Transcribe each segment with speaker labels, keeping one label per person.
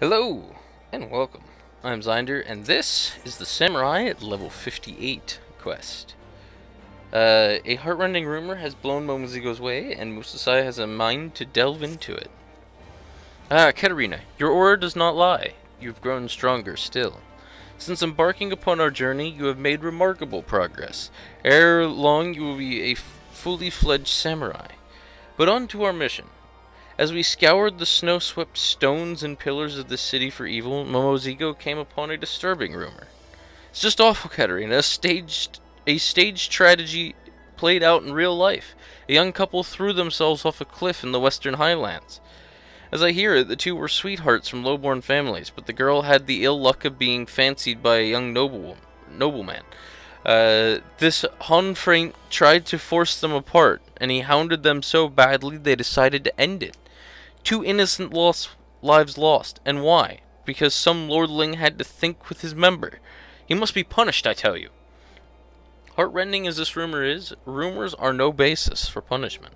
Speaker 1: Hello and welcome. I'm Zeinder and this is the Samurai at level 58 quest. Uh, a heartrending rumor has blown Momozigo's way and Musosai has a mind to delve into it. Ah, Katarina, your aura does not lie. You've grown stronger still. Since embarking upon our journey, you have made remarkable progress. Ere long, you will be a fully fledged samurai. But on to our mission. As we scoured the snow-swept stones and pillars of the city for evil, Momozigo came upon a disturbing rumor. It's just awful, Katarina. A staged, a staged tragedy played out in real life. A young couple threw themselves off a cliff in the western highlands. As I hear it, the two were sweethearts from low-born families, but the girl had the ill luck of being fancied by a young noble nobleman. Uh, this Honfraint tried to force them apart, and he hounded them so badly they decided to end it. Two innocent lost lives lost, and why? Because some lordling had to think with his member. He must be punished, I tell you. Heartrending as this rumor is, rumors are no basis for punishment.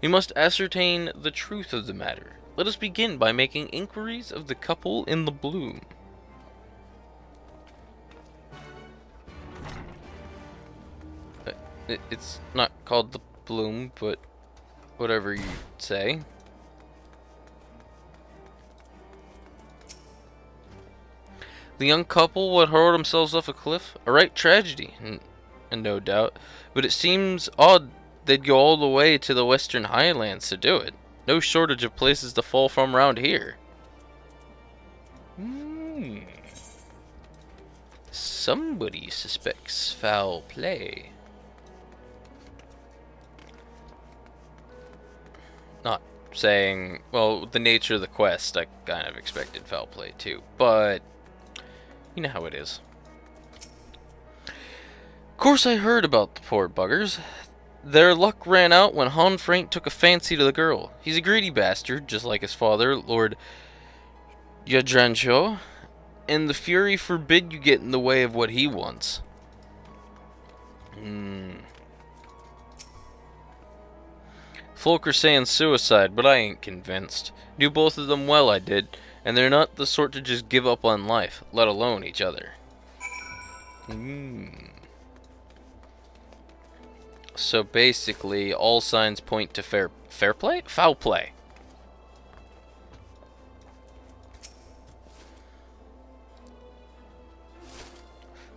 Speaker 1: We must ascertain the truth of the matter. Let us begin by making inquiries of the couple in the bloom. Uh, it's not called the bloom, but whatever you say. The young couple would hurl themselves off a cliff, a right tragedy, and, no doubt, but it seems odd they'd go all the way to the western highlands to do it. No shortage of places to fall from round here. Hmm. Somebody suspects foul play. Not saying, well, the nature of the quest, I kind of expected foul play too, but you know how it is. Of course I heard about the poor buggers. Their luck ran out when Honfraint took a fancy to the girl. He's a greedy bastard, just like his father, Lord Yadrancho, and the Fury forbid you get in the way of what he wants. Hmm. Folk saying suicide, but I ain't convinced. Knew both of them well, I did, and they're not the sort to just give up on life, let alone each other. Hmm. So basically, all signs point to fair fair play? Foul play.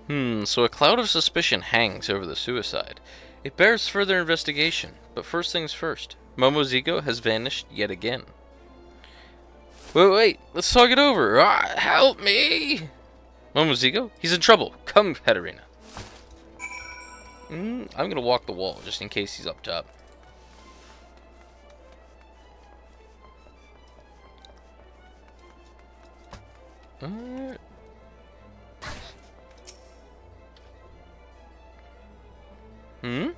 Speaker 1: Hmm, so a cloud of suspicion hangs over the suicide. It bears further investigation, but first things first. Momozigo has vanished yet again. Wait, wait, let's talk it over. Ah, help me! Momozigo, he's in trouble. Come, Katarina. Mm, I'm gonna walk the wall just in case he's up top. Uh, hmm?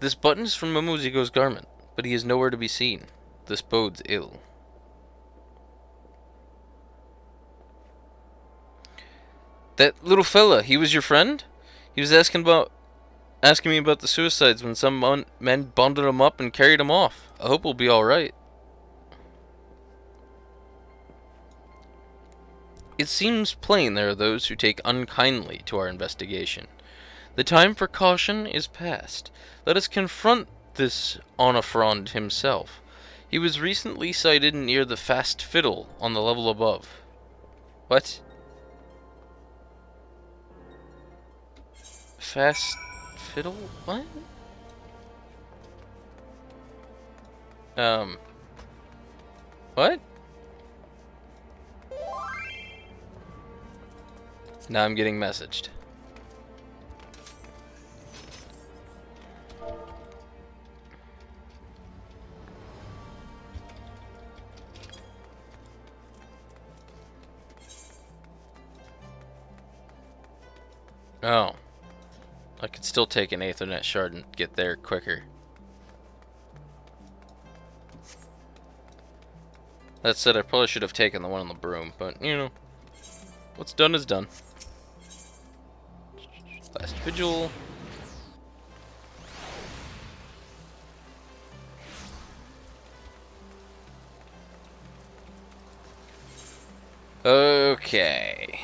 Speaker 1: This button is from Momozigo's garment, but he is nowhere to be seen. This bodes ill. That little fella, he was your friend? He was asking about asking me about the suicides when some men bundled him up and carried him off. I hope he'll be alright. It seems plain there are those who take unkindly to our investigation. The time for caution is past. Let us confront this Onafrond himself. He was recently sighted near the Fast Fiddle on the level above. What? Fast Fiddle? What? Um. What? Now I'm getting messaged. still take an Aethernet shard and get there quicker. That said, I probably should have taken the one on the broom, but, you know, what's done is done. Last Vigil. Okay.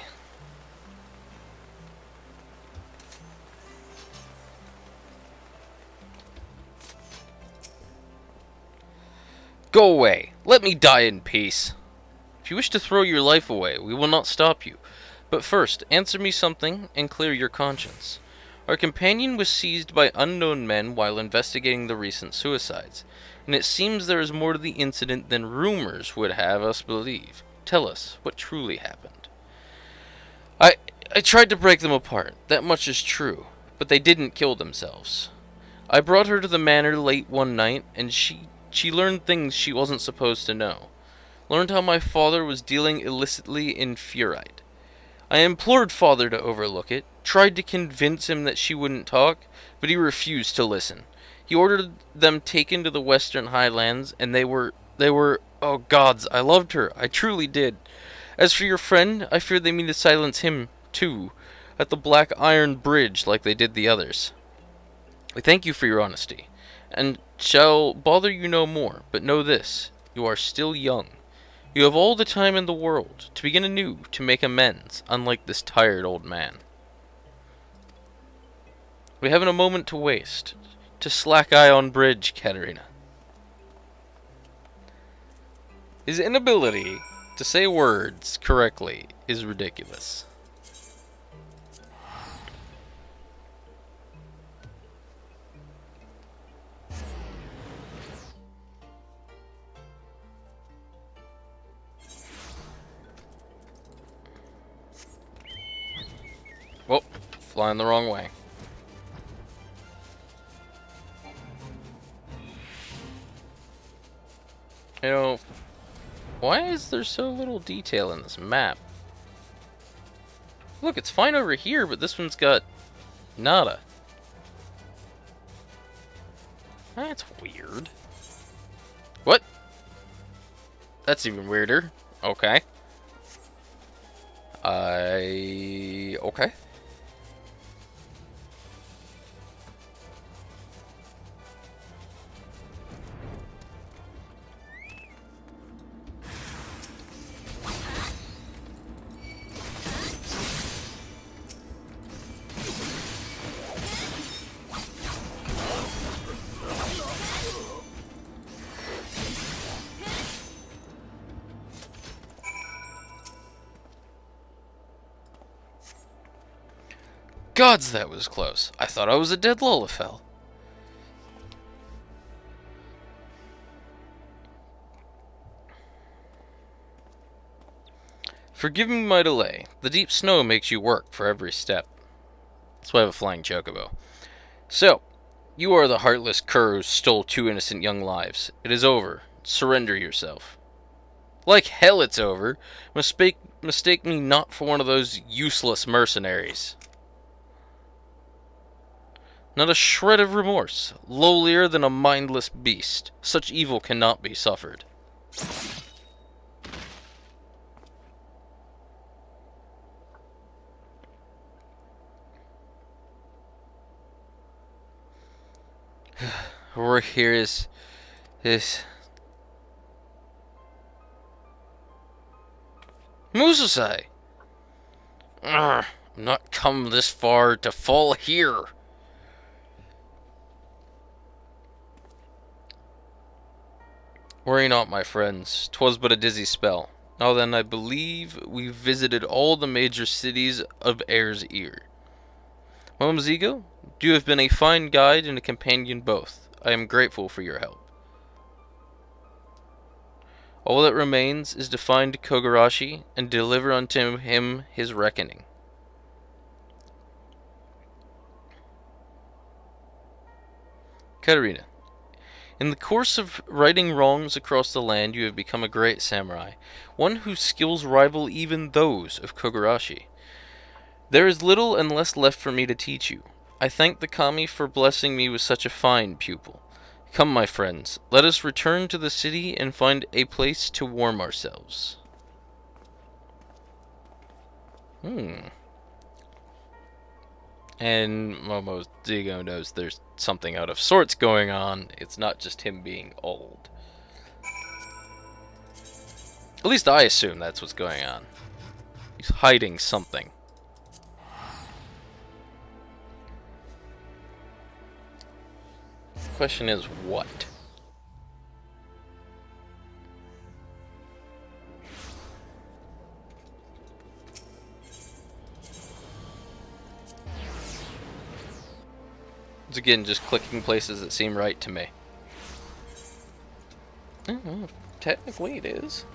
Speaker 1: Go away. Let me die in peace. If you wish to throw your life away, we will not stop you. But first, answer me something and clear your conscience. Our companion was seized by unknown men while investigating the recent suicides, and it seems there is more to the incident than rumors would have us believe. Tell us what truly happened. I I tried to break them apart. That much is true, but they didn't kill themselves. I brought her to the manor late one night, and she she learned things she wasn't supposed to know. Learned how my father was dealing illicitly in furite. I implored father to overlook it, tried to convince him that she wouldn't talk, but he refused to listen. He ordered them taken to the western highlands, and they were they were oh gods, I loved her, I truly did. As for your friend, I fear they mean to silence him too, at the Black Iron Bridge like they did the others. We thank you for your honesty, and shall bother you no more, but know this, you are still young. You have all the time in the world to begin anew, to make amends, unlike this tired old man. We haven't a moment to waste. To slack eye on bridge, Katarina. His inability to say words correctly is ridiculous. Flying the wrong way. You know, why is there so little detail in this map? Look, it's fine over here, but this one's got nada. That's weird. What? That's even weirder. Okay. I... Okay. Gods, that was close. I thought I was a dead Lalafell. Forgive me my delay. The deep snow makes you work for every step. That's why I have a flying chocobo. So, you are the heartless cur who stole two innocent young lives. It is over. Surrender yourself. Like hell it's over. Mistake, mistake me not for one of those useless mercenaries. Not a shred of remorse, lowlier than a mindless beast. Such evil cannot be suffered. Work here is is Musosai. I'm not come this far to fall here. Worry not, my friends, 'twas but a dizzy spell. Now then, I believe we visited all the major cities of Eorzea. Zigo, you have been a fine guide and a companion both. I am grateful for your help. All that remains is to find Kogarashi and deliver unto him his reckoning. Katarina. In the course of righting wrongs across the land, you have become a great samurai, one whose skills rival even those of Kogarashi. There is little and less left for me to teach you. I thank the kami for blessing me with such a fine pupil. Come, my friends, let us return to the city and find a place to warm ourselves. Hmm. And Momo Zigo knows there's something out of sorts going on. It's not just him being old. At least I assume that's what's going on. He's hiding something. The question is, what? Once again, just clicking places that seem right to me. Technically it is.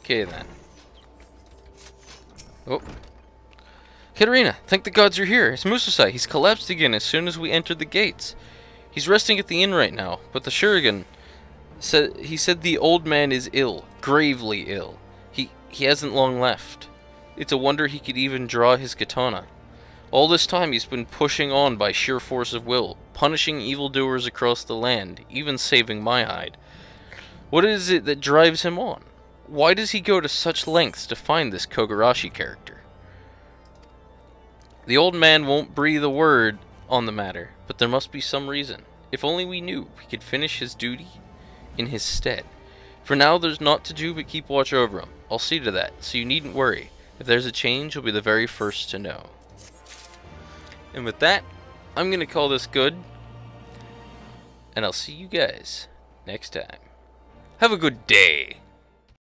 Speaker 1: Okay then. Oh. Katarina, thank the gods you're here. It's Musosai. He's collapsed again as soon as we entered the gates. He's resting at the inn right now, but the chirurgeon said he said the old man is ill, gravely ill. He he hasn't long left. It's a wonder he could even draw his katana. All this time he's been pushing on by sheer force of will, punishing evildoers across the land, even saving my hide. What is it that drives him on? Why does he go to such lengths to find this Kogarashi character? The old man won't breathe a word on the matter, but there must be some reason. If only we knew, we could finish his duty in his stead. For now, there's naught to do but keep watch over him. I'll see to that, so you needn't worry. If there's a change, you'll be the very first to know. And with that, I'm going to call this good. And I'll see you guys next time. Have a good day.